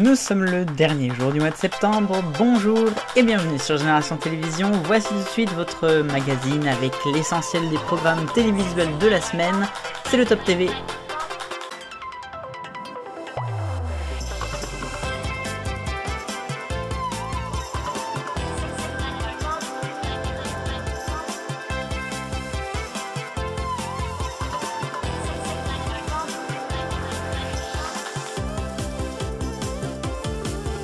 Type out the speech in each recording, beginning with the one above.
Nous sommes le dernier jour du mois de septembre. Bonjour et bienvenue sur Génération Télévision. Voici tout de suite votre magazine avec l'essentiel des programmes télévisuels de la semaine. C'est le Top TV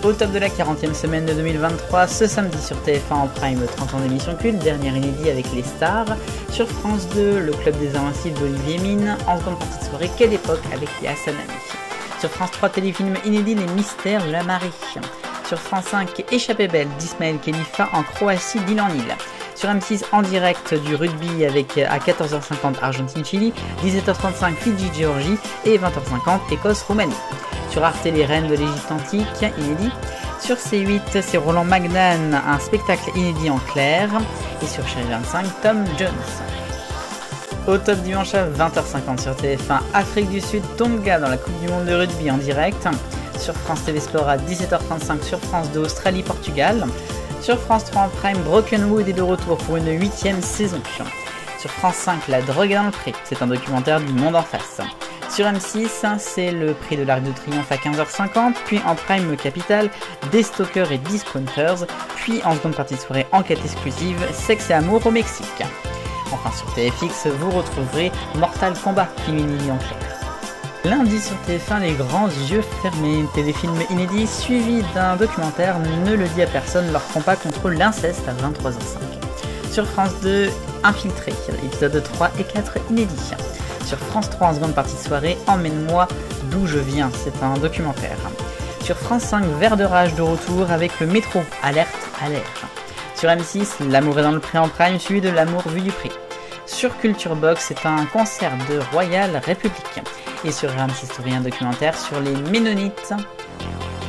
Au top de la 40e semaine de 2023, ce samedi sur TF1 en prime, 30 ans d'émission culte, dernière inédit avec les stars. Sur France 2, le club des invincibles d'Olivier Mine. En seconde partie de soirée, Quelle époque avec les Hassanami. Sur France 3, téléfilm inédit Les mystères de la Marie. Sur France 5, Échappée belle d'Ismaël Khalifa en Croatie, l'île en île. Sur M6 en direct du rugby avec à 14h50 Argentine-Chili, 17h35 Fidji-Géorgie et 20h50 Écosse-Roumanie. Sur Arte, les reines de l'Égypte antique, inédit. Sur C8, c'est Roland Magnan, un spectacle inédit en clair. Et sur Chérie 25, Tom Jones. Au top dimanche à 20h50 sur TF1, Afrique du Sud, Tonga dans la Coupe du Monde de rugby en direct. Sur France TV Sport à 17h35 sur France 2, Australie, Portugal. Sur France 3 en prime, Brokenwood est de retour pour une huitième saison. Sur France 5, La drogue dans le pré, c'est un documentaire du monde en face. Sur M6, c'est le prix de l'Arc de Triomphe à 15h50, puis en Prime Capital, Des Stalkers et Discounters, puis en seconde partie de soirée, enquête exclusive, Sexe et Amour au Mexique. Enfin sur TFX, vous retrouverez Mortal Kombat, film inédit en clair. Lundi sur TF1, Les Grands Yeux Fermés, téléfilm inédit suivi d'un documentaire Ne le dit à personne, leur combat contre l'inceste à 23h05. Sur France 2, Infiltré, épisode 3 et 4 inédits sur France 3 en seconde partie de soirée, Emmène-moi d'où je viens, c'est un documentaire. Sur France 5, Vert de rage de retour avec le métro, alerte, alerte. Sur M6, L'amour est dans le prix en prime, suivi de L'amour vu du prix. Sur Culture Box, c'est un concert de Royal République. Et sur RMC Story, un documentaire sur les Ménonites.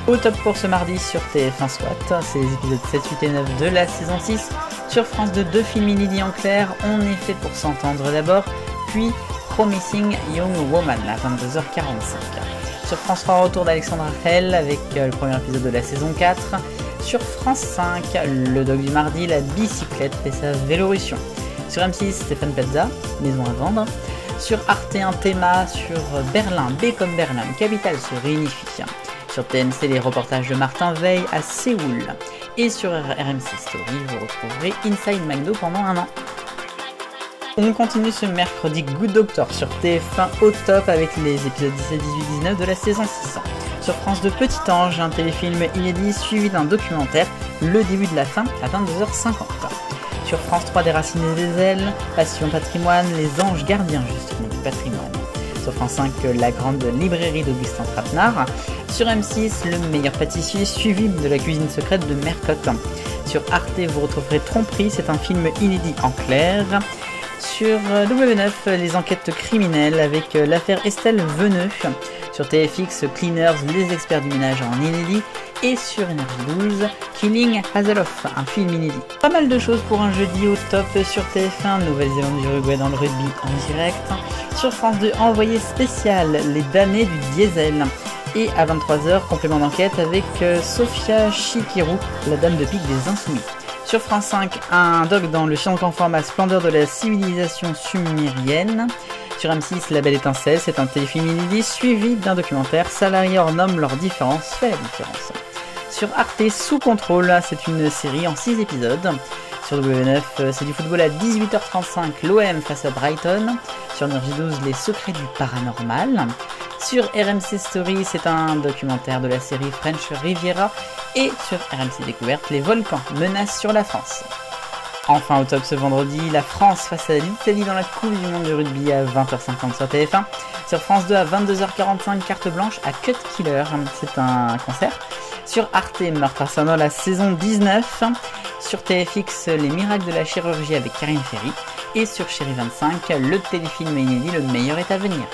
Au top pour ce mardi sur TF1 SWAT, c'est les épisodes 7, 8 et 9 de la saison 6. Sur France 2, deux films inédits en clair, On est fait pour s'entendre d'abord, puis Promising Young Woman à 22h45. Sur France 3, retour d'Alexandra Hell avec euh, le premier épisode de la saison 4. Sur France 5, le dog du mardi, la bicyclette fait sa vélorution. Sur M6, Stéphane Pezza, Maison à vendre. Sur Arte, un thème sur Berlin, B comme Berlin, capitale se réunifie. Sur TMC, les reportages de Martin Veil à Séoul. Et sur RMC Story, vous retrouverez Inside McDo pendant un an. On continue ce mercredi Good Doctor sur TF1 au top avec les épisodes 17, 18, 19 de la saison 6. Sur France de Petit Ange, un téléfilm inédit suivi d'un documentaire, Le début de la fin à 22h50. Sur France 3 des racines et des ailes, Passion patrimoine, les anges gardiens justement du patrimoine. Sur France 5, la grande librairie d'Augustin Trapenard. Sur M6, le meilleur pâtissier suivi de la cuisine secrète de Mercotte. Sur Arte, vous retrouverez Tromperie, c'est un film inédit en clair sur euh, W9 les enquêtes criminelles avec euh, l'affaire Estelle Veneux, sur TFX Cleaners les experts du ménage en inédit et sur Energy 12 Killing Hazeloff, un film inédit. Pas mal de choses pour un jeudi au top sur TF1, Nouvelle-Zélande du Uruguay dans le rugby en direct. Sur France 2, envoyé spécial, les damnés du diesel. Et à 23h, complément d'enquête avec euh, Sophia Chikirou, la dame de pique des Insoumis. Sur France 5, un doc dans le champ conforme à splendeur de la civilisation sumérienne. Sur M6, La Belle Étincelle, c'est un téléfilm inédit suivi d'un documentaire. Salariés hors normes, leur différence fait la différence. Sur Arte, Sous contrôle, c'est une série en 6 épisodes. Sur W9, c'est du football à 18h35, l'OM face à Brighton. Sur Energy 12, Les secrets du paranormal. Sur RMC Story, c'est un documentaire de la série French Riviera. Et sur RMC Découverte, les volcans menacent sur la France. Enfin au top ce vendredi, la France face à l'Italie dans la Coupe du Monde de rugby à 20h50 sur TF1. Sur France 2 à 22h45, carte blanche à Cut Killer, c'est un concert. Sur Arte, Meurtre à la saison 19. Sur TFX, Les miracles de la chirurgie avec Karine Ferry. Et sur Chérie 25, le téléfilm inédit Le meilleur est à venir.